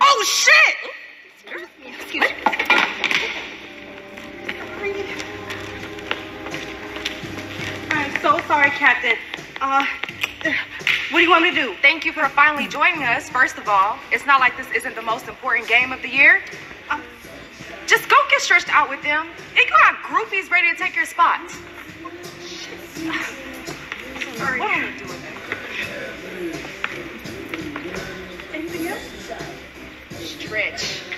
Oh shit! Excuse me. I'm so sorry, Captain. Uh, what do you want me to do? Thank you for finally joining us, first of all. It's not like this isn't the most important game of the year. Uh, just go get stretched out with them. You got groupies ready to take your spots. rich.